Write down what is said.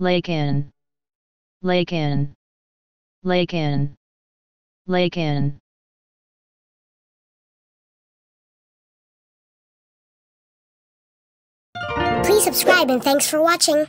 Lakin. Lakin. Lakin. Lakin. Please subscribe and thanks for watching.